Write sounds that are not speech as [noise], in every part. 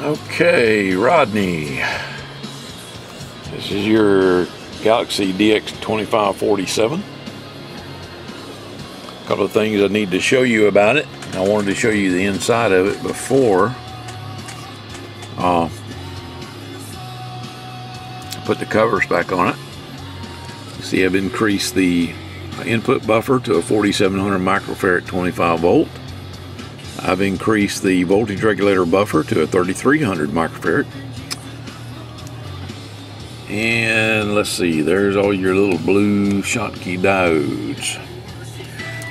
Okay, Rodney. This is your Galaxy DX2547. A couple of things I need to show you about it. I wanted to show you the inside of it before uh, put the covers back on it. See, I've increased the input buffer to a 4700 microfarad 25 volt. I've increased the voltage regulator buffer to a 3300 microfarad. And let's see, there's all your little blue Schottky diodes.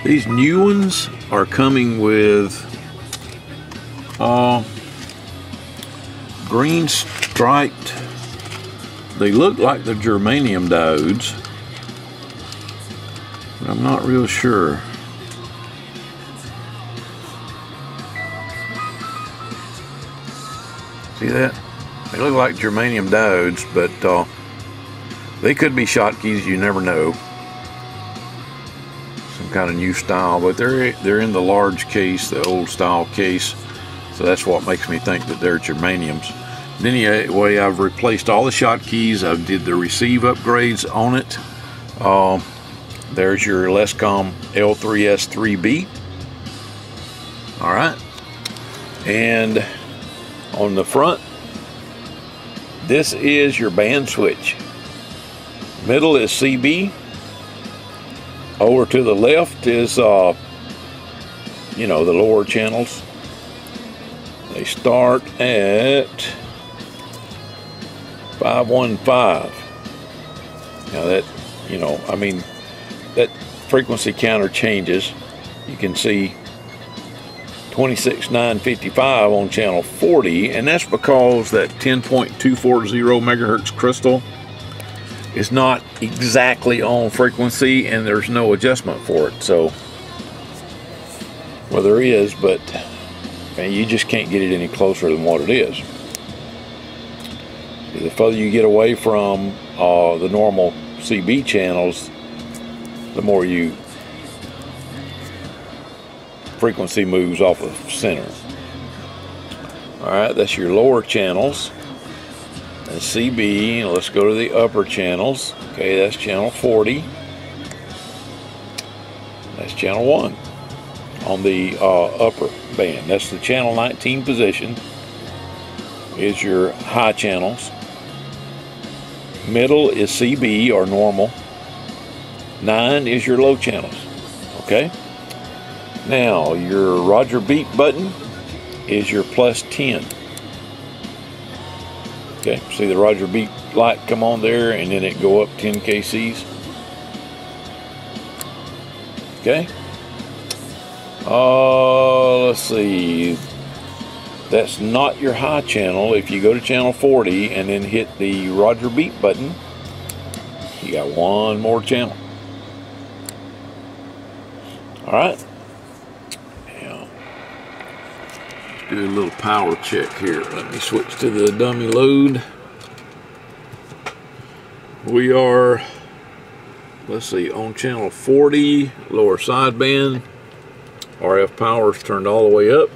These new ones are coming with uh, green striped, they look like the germanium diodes, but I'm not real sure. See that? They look like germanium diodes, but uh, they could be Schottkys. You never know. Some kind of new style, but they're they're in the large case, the old style case. So that's what makes me think that they're germaniums. Anyway, I've replaced all the Schottkys. I did the receive upgrades on it. Uh, there's your LesComm L3S3B. All right. And on the front, this is your band switch. Middle is CB. Over to the left is, uh, you know, the lower channels. They start at 515. Now that, you know, I mean, that frequency counter changes. You can see 26955 on channel 40 and that's because that 10.240 megahertz crystal is not exactly on frequency and there's no adjustment for it. So well there is but man, you just can't get it any closer than what it is. The further you get away from uh, the normal CB channels the more you frequency moves off of center. All right, that's your lower channels. And CB, let's go to the upper channels. Okay, that's channel 40. That's channel 1 on the uh, upper band. That's the channel 19 position is your high channels. Middle is CB or normal. 9 is your low channels. Okay? Now, your Roger Beep button is your plus 10. Okay, see the Roger Beep light come on there and then it go up 10 kcs. Okay. Uh, let's see. That's not your high channel. If you go to channel 40 and then hit the Roger Beep button, you got one more channel. All right. Do a little power check here. Let me switch to the dummy load. We are, let's see, on channel 40, lower sideband. RF power is turned all the way up.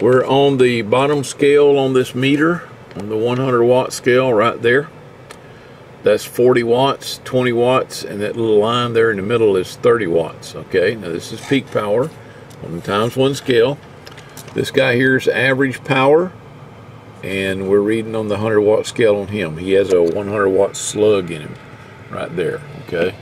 We're on the bottom scale on this meter, on the 100 watt scale right there. That's 40 watts, 20 watts, and that little line there in the middle is 30 watts. Okay, now this is peak power on the times one scale. This guy here is average power, and we're reading on the 100 watt scale on him. He has a 100 watt slug in him right there, okay?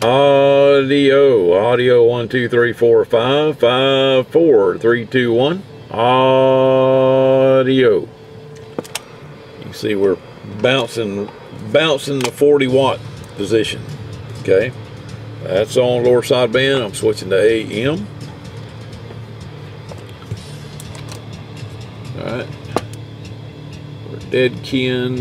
Audio, audio, one, two, three, four, five, five, four, three, two, one. Audio. You see we're bouncing, bouncing the 40 watt position, okay? That's on lower side sideband. I'm switching to AM. Alright. We're dead keying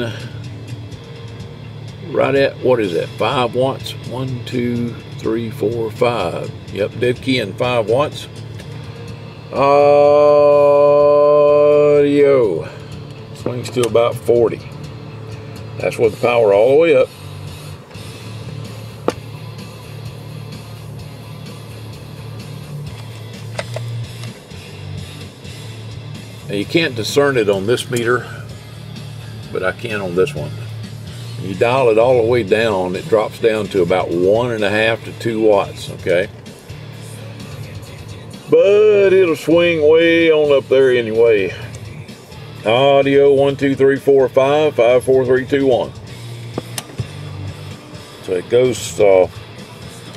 right at, what is that, 5 watts? One, two, three, four, five. Yep, dead keying 5 watts. Audio. Swings to about 40. That's with the power all the way up. Now you can't discern it on this meter, but I can on this one. You dial it all the way down, it drops down to about one and a half to two watts, okay? But it'll swing way on up there anyway. Audio one, two, three, four, five, five, four, three, two, one. So it goes uh,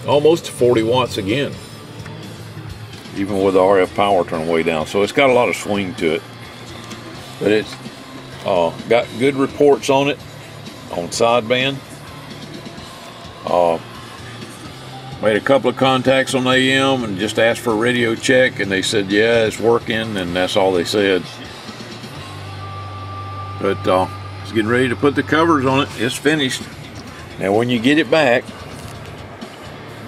almost 40 watts again, even with the RF power turned way down. So it's got a lot of swing to it, but it's uh, got good reports on it on sideband. Uh, made a couple of contacts on AM and just asked for a radio check, and they said, yeah, it's working, and that's all they said. But uh, it's getting ready to put the covers on it. It's finished. Now, when you get it back,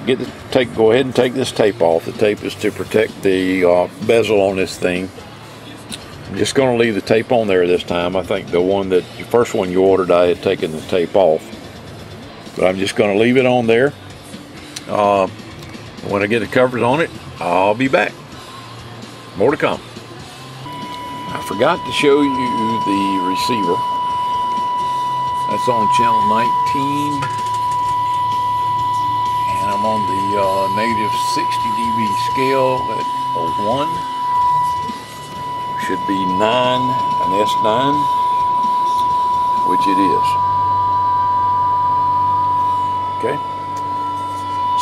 get the take. Go ahead and take this tape off. The tape is to protect the uh, bezel on this thing. I'm just going to leave the tape on there this time. I think the one that the first one you ordered, I had taken the tape off. But I'm just going to leave it on there. Uh, when I get the covers on it, I'll be back. More to come. I forgot to show you the receiver. That's on channel 19. On the uh, negative 60 dB scale at a 1 should be 9, an S9, which it is. Okay.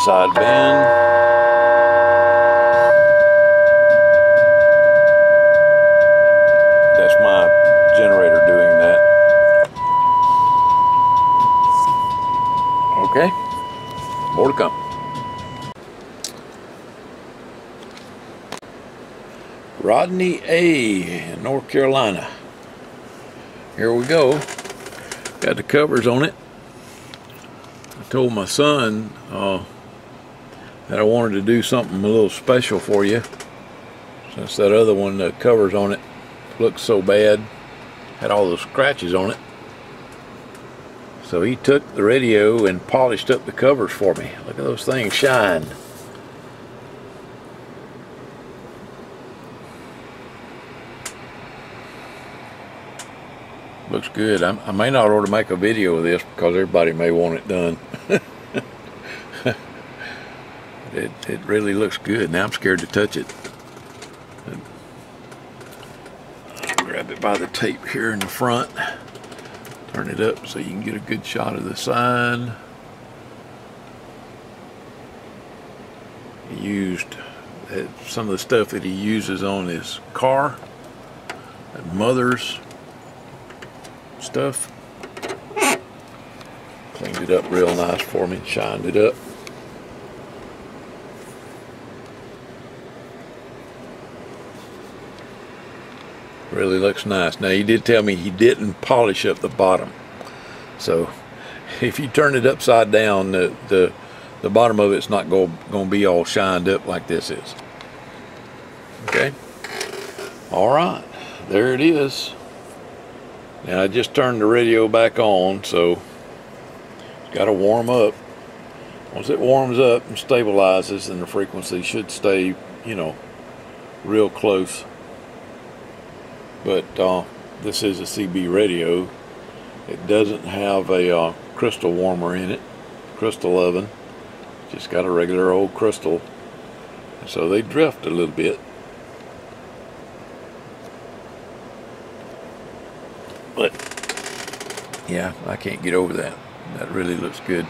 Sideband. That's Rodney A. in North Carolina. Here we go. Got the covers on it. I told my son uh, that I wanted to do something a little special for you. Since that other one, the covers on it, looked so bad. Had all those scratches on it. So he took the radio and polished up the covers for me. Look at those things shine. Looks good. I, I may not ought to make a video of this because everybody may want it done. [laughs] it, it really looks good. Now I'm scared to touch it. Grab it by the tape here in the front. Turn it up so you can get a good shot of the sign. He used uh, some of the stuff that he uses on his car. Mother's stuff. Cleaned it up real nice for me, shined it up. Really looks nice. Now he did tell me he didn't polish up the bottom. So [laughs] if you turn it upside down, the the, the bottom of it's not going to be all shined up like this is. Okay. All right. There it is. Now I just turned the radio back on, so it's got to warm up. Once it warms up and stabilizes, then the frequency should stay, you know, real close. But uh, this is a CB radio. It doesn't have a uh, crystal warmer in it, crystal oven. Just got a regular old crystal. So they drift a little bit. But yeah, I can't get over that. That really looks good.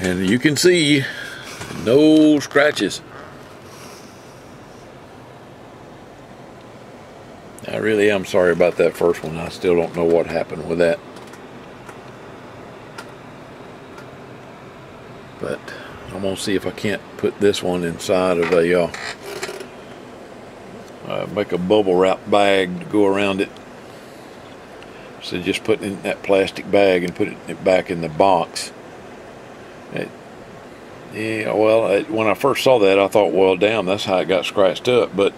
And you can see no scratches. I really am sorry about that first one. I still don't know what happened with that. But I'm going to see if I can't put this one inside of a, uh, uh, make a bubble wrap bag to go around it so just put it in that plastic bag and put it back in the box. It, yeah, well, it, when I first saw that, I thought, well, damn, that's how it got scratched up. But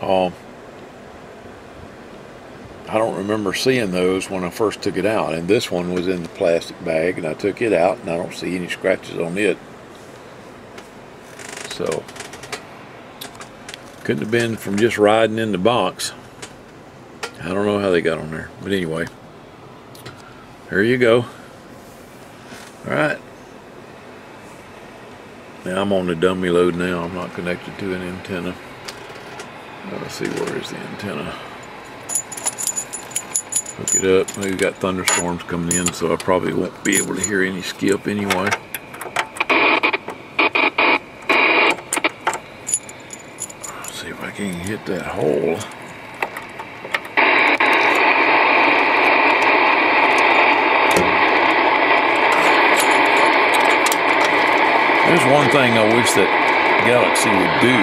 um, I don't remember seeing those when I first took it out. And this one was in the plastic bag, and I took it out, and I don't see any scratches on it. So, Couldn't have been from just riding in the box. I don't know how they got on there. But anyway, there you go. All right. Now I'm on the dummy load now. I'm not connected to an antenna. Let's see, where is the antenna? Hook it up. We've got thunderstorms coming in, so I probably won't be able to hear any skip anyway. Let's see if I can hit that hole. There's one thing I wish that Galaxy would do.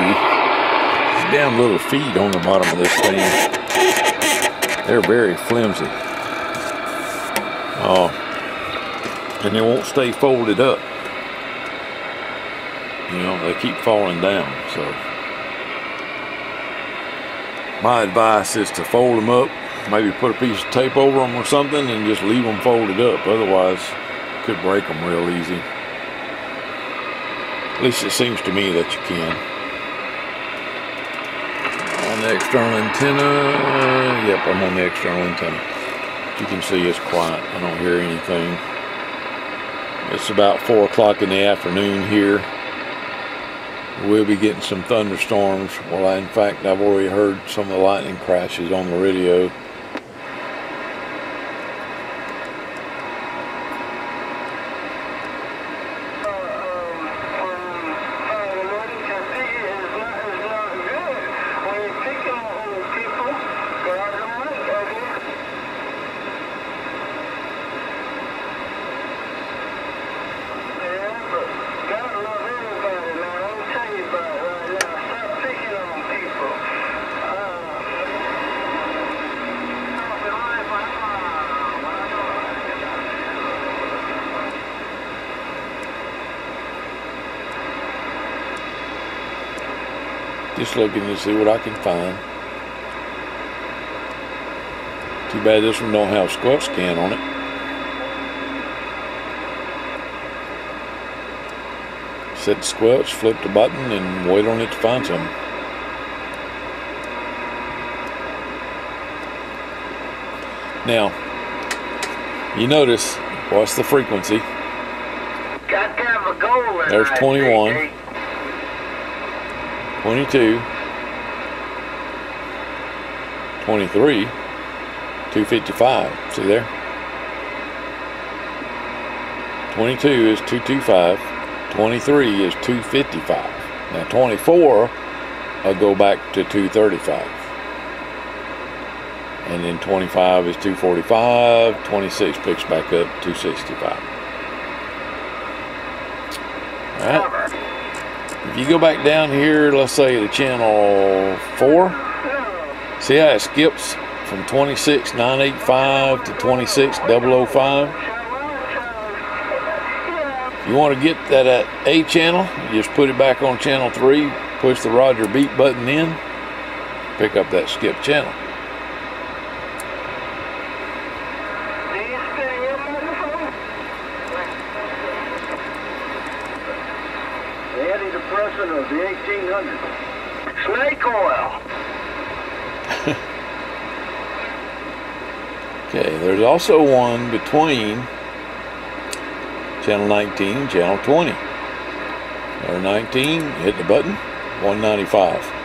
Damn little feet on the bottom of this thing. They're very flimsy. Oh, and they won't stay folded up. You know, they keep falling down, so. My advice is to fold them up, maybe put a piece of tape over them or something and just leave them folded up. Otherwise, could break them real easy. At least it seems to me that you can. On the external antenna, yep, I'm on the external antenna. You can see it's quiet. I don't hear anything. It's about 4 o'clock in the afternoon here. We'll be getting some thunderstorms. Well, in fact, I've already heard some of the lightning crashes on the radio. Just looking to see what I can find. Too bad this one don't have squelch scan on it. Set squelch, flip the button, and wait on it to find some. Now, you notice, what's the frequency? There's 21. 22, 23, 255. See there? 22 is 225. 23 is 255. Now 24, I'll go back to 235. And then 25 is 245. 26 picks back up 265. All right. If you go back down here, let's say to channel 4, see how it skips from 26985 to 26005? You want to get that at A channel, just put it back on channel 3, push the Roger beep button in, pick up that skip channel. Antidepressant of the 1800s. Snake oil. [laughs] Okay, there's also one between channel 19 and channel 20. Or 19, hit the button, 195.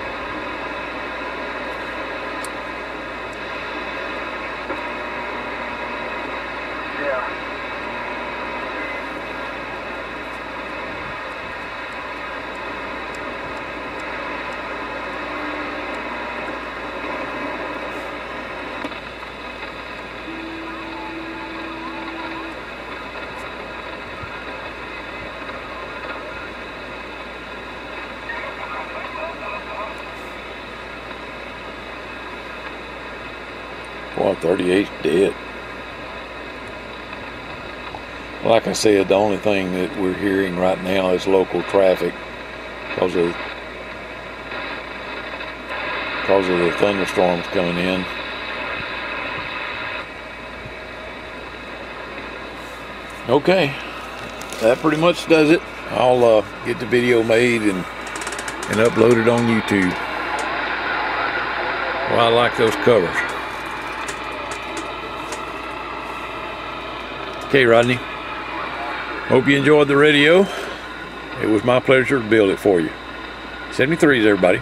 Boy, 38's dead. Like I said, the only thing that we're hearing right now is local traffic because of because of the thunderstorms coming in. Okay, that pretty much does it. I'll uh, get the video made and and upload it on YouTube. Well, I like those covers. Okay, Rodney. Hope you enjoyed the radio. It was my pleasure to build it for you. 73s, everybody.